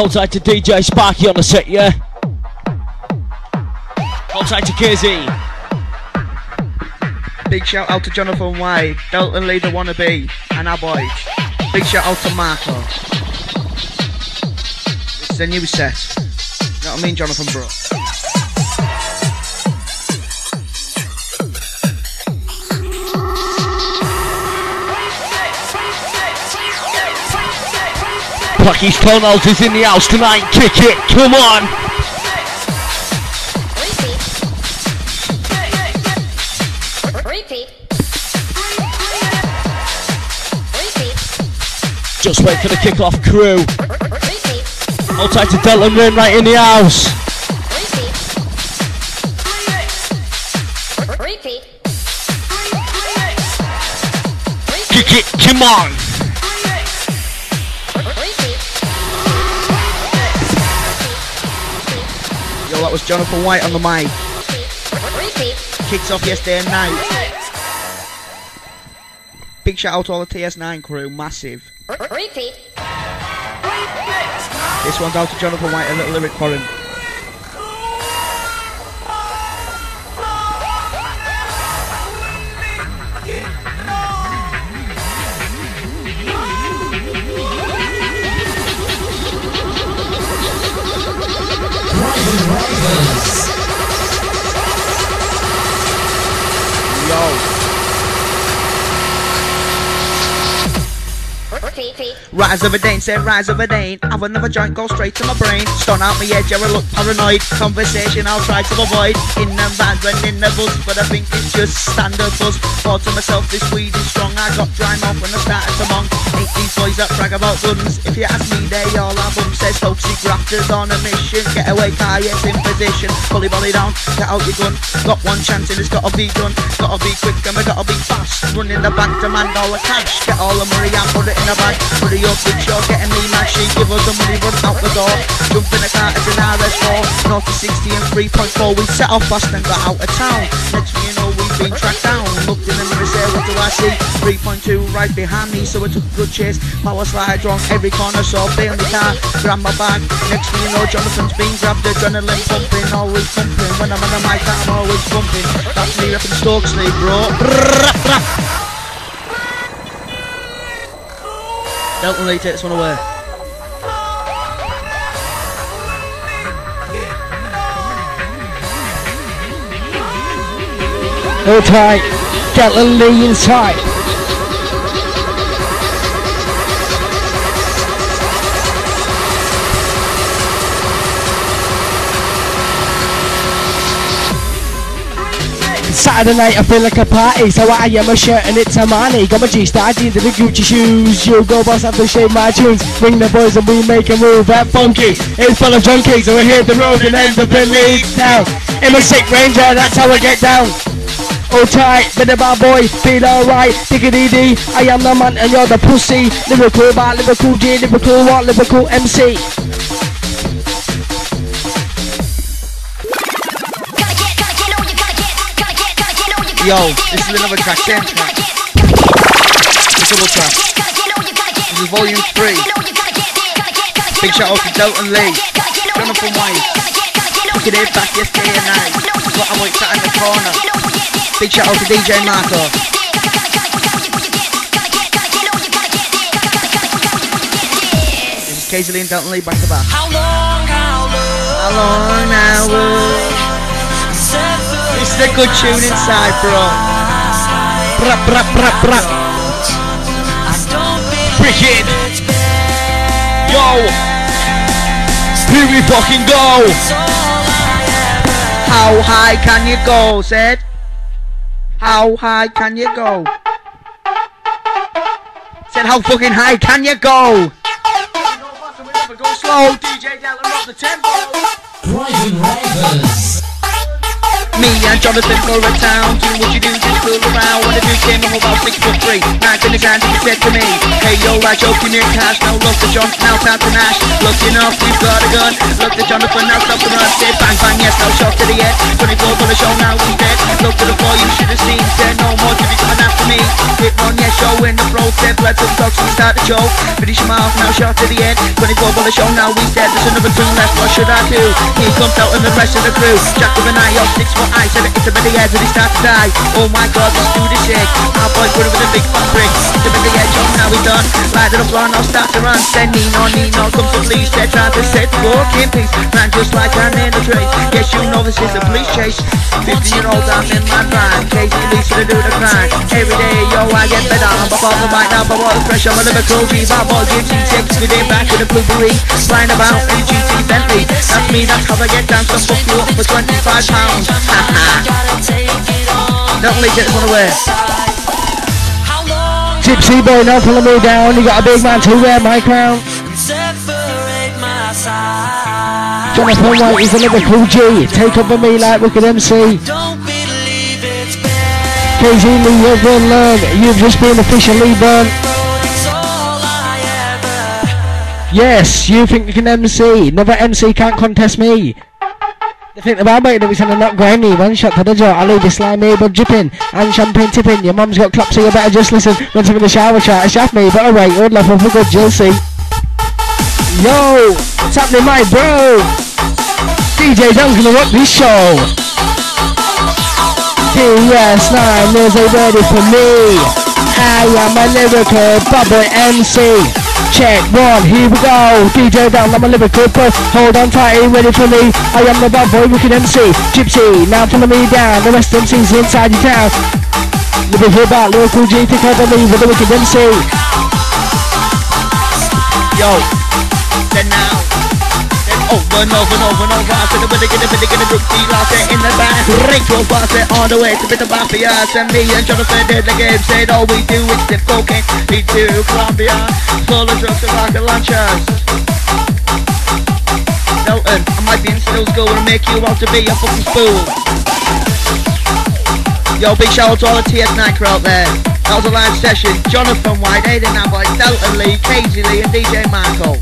Hold tight to DJ Sparky on the set, yeah? Hold tight to Kizzy. Big shout out to Jonathan White, Delton Leader Wannabe, and our boys. Big shout out to Marco. This is a new set. You know what I mean, Jonathan, bro? Plucky's Tonals is in the house tonight. Kick it, come on. Repeat. Just wait for the kick-off crew. Tight to Delta Rim right in the house. Kick it, come on. That was Jonathan White on the mic. Kicks off yesterday night. Big shout out to all the TS9 crew, massive. Repeat. This one's out to Jonathan White, a little lyric for him. Rise of a Dane, say rise of a Dane. Have another joint, go straight to my brain. Stun out my edge, I look paranoid. Conversation I'll try to avoid. In the van, running the bus, but I think it's just standard buzz. Thought to myself, this weed is strong. I got dry mouth when I started to monk. Ain't these boys that brag about guns. If you ask me, they all have them. Says Folksy grafters on a mission. Get away, car, yes, in position. Fully volley down, get out your gun. Got one chance and it's gotta be done. Gotta be quick and we gotta be fast. Running in the bank, demand all the cash. Get all the money and put it in the bag. It up, big show, getting me mad. She give us the money, run out the door. Jump in the car, it's an RS4. North to 60 and 3.4. We set off fast and got out of town. Next thing you know, we've been tracked down. Looked in the mirror, say, what do I see? 3.2 right behind me, so it took a good chase. Power slide wrong every corner, so bail the car, grab my bag. Next thing you know, Jonathan's been grabbed, adrenaline pumping, always pumping. When I'm on the mic, I'm always pumping. That's me up in Stokesley, bro. Delton Lee, take this one away. Hold tight. Delta Lee inside. Saturday night I feel like a party So I am a shirt and it's a money Got my G-Star jeans and the Gucci shoes. You go boss have to shave my tunes. Bring the boys and we make a move. That funky It's full of junkies So we hit the road and end up in Leeds Town. In my sick ranger that's how I get down. Hold tight, bit of boy, feel alright, diggity dee, I am the man and you're the pussy. Liverpool bar, Liverpool G, Liverpool what, Liverpool MC. Yo, this is another track, same track. The double track. This is volume 3. Big shout out to Delton Lee, Jonathan White. Took it back yesterday and night. Got a white sat in the corner. Big shout out to DJ Marco. This is Casey and Delton Lee back to back. How long, how long? How long is a good tune inside, bro. Bra bra bra bra. Wicked. Yo. Here we fucking go. How high can you go, said? How high can you go? Said how fucking high can you go? Go slow, DJ Delta, up the tempo. Cravin' Ravers. And Jonathan around town, do what you do, just fool around. One of you came home about six foot three. Knife in the hand, he said to me, Hey yo, I joking in cash. Now look to John, now time to Nash. Looking off, we've got a gun. Look to Jonathan, now stop the run. Say bang bang, yes, now shot to the head. 24 for the show, now he's dead. Look to the floor, you should have seen. Said no more to be coming after me. Hit one, yes, show in the smoke, dead blood to the dogs, we start to choke. Finish him off, now shot to the end. 24 for the show, now we dead, there's another two left, what should I do? Here comes out and the rest of the crew. Jack with an eye, off six foot eye, it's a of the edge and he start to die. Oh my god, this dude is sick. Our boy put him with a big fat brick. It's a the edge, oh now we done. Light it up, floor, now start to run. Then Nino, Nino comes to police, they're trying to set walk in peace. Man, just like I'm in the trace. Yes, you know this is a police chase. 50 year old, I'm in my prime. Casey Lee to do the crime. Every day, yo, I get better. I'm above the mic now, but all the pressure. I'm a Liverpool G. My boy six with it back with a blueberry. Flying about in GT Bentley. That's me, that's how I get down. So fuck you up for 25 pounds. Don't leave it one away. How long Gypsy boy, now follow me down. You got a big man to wear my crown. Jonathan White is a Liverpool G. Take up with me like Wicked MC. KZ Lee, you've been learned. You've just been officially burnt. Yes, you think you can MC. Another MC can't contest me. They think about making it and not grimy. One shot to the jaw. I leave you slimy but dripping. And champagne tipping. Your mum's got claps so you better just listen. When some in the shower try to shaft me. But alright, you're love for good, you'll see. Yo, what's happening, my bro? DJ Dunk's gonna rock this show. TS9 is ready for me. I am a lyrical bubble MC. Check one, here we go. DJ down, I'm a lyrical pro. Hold on tight, you ready for me? I am the bad boy, wicked MC. Gypsy, now follow me down. The rest MCs inside your town. Hear about local G, take over me with the wicked MC. Yo, then now. Over and over and over and over. I said, I'm gonna get a bit of a rookie lost it in the back. Ring to a boss it the way to bit of mafia. And me and Jonathan did the game. Said all we do is dip cocaine. Me to Colombia. Full of drugs and rocket launchers. Milton, uh, I might be in still school and make you out to be a fucking fool. Yo, big shout out to all the TS9 crew out there. That was a live session. Jonathan White, Aiden Abbott, Delta Lee, Casey Lee, and DJ Marco.